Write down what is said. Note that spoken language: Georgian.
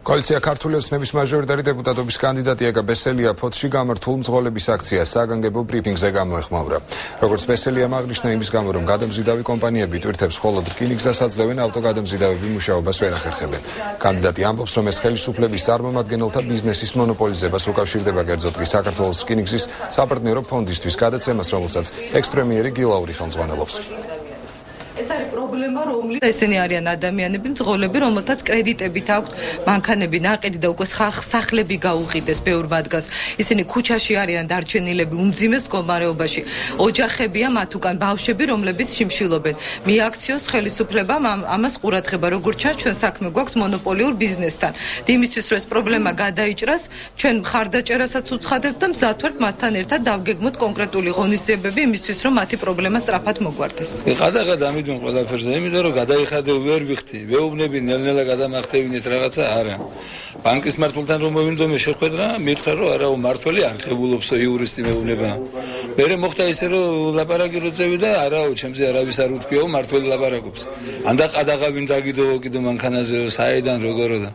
კოალიცია ქართული ოცნების მაჟორიტარი დეპუტატობის კანდიდატი ეკა ბესელია ფოთში გამართულ მძღოლების აქციას საგანგებო ბრიფინგზე გამოეხმაურა. როგორც ბესელიამ აღნიშნა იმის გამო, რომ გადამზიდავი კომპანიები ტვირთებს მხოლოდ რკინიგზას აძლევენ ავტოგადამზიდავები მუშაობას ვერ ახერხებენ. კანდიდატი ამბობს, რომ ეს ხელისუფლების წარმომადგენელთა ბიზნესის მონოპოლიზებას უკავშირდება კერძოდ კი საქართველოს რკინიგზის საპარტნიორო ფონდისთვის გადაცემას, რომელსაც ექს-პრემიერი გილაური ხელმძღვანელობს. ეს არის პრობლემა, რომლის ესენი არიან ადამიანები, მძღოლები, რომელთაც კრედიტებით აქვთ მანქანები ნაყიდი და უკვე სახლები გაუყიდეს ბევრ ადგას. ისინი ქუჩაში არიან დარჩენილები უმძიმეს მდგომარეობაში. ოჯახებია მათ უკან ბავშვები, რომლებიც შიმშილობენ. მიაქციოს ხელისუფლებამ ამას ყურადღება, როგორც ჩვენ საქმე გვაქვს მონოპოლიურ ბიზნესთან. იმისთვის რომ ეს პრობლემა გადაიჭრას, ჩვენ მხარდაჭერასაც უცხადებთ და მზადვართ მათთან ერთად დავგეგმოთ კონკრეტული ღონისძიებები იმისთვის, რომ მათი პრობლემა სწრაფად მოგვარდეს. ყადაღად ამის მივხვდები ყველაფერზე, იმიტომ რომ გადაიხადე ვერ ვიხდი. მეუბნები ნელ-ნელა გადამახტევინეთ რაღაცა არა. ბანკის მართლთან რომ მოვინდომე შეხვედრა, მითხრა რომ არაო მართველი არ ღებულობსო იურისტი მეუბნება. მე მოხდა ისე რომ ლაპარაკი რო წევიდა, არაო, ჩემზე არავის არ უთქვიო, მართველი ლაპარაკობს. ანდა ყადაღავინ დაგიდო კიდო მანქანაზე, საიდან როგორო და